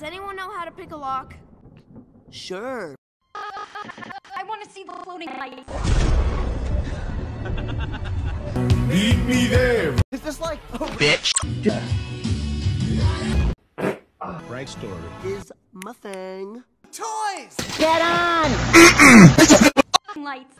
Does anyone know how to pick a lock? Sure. I want to see the floating lights. Meet me there. Is this like Bitch. Right story. is my thing? Lights.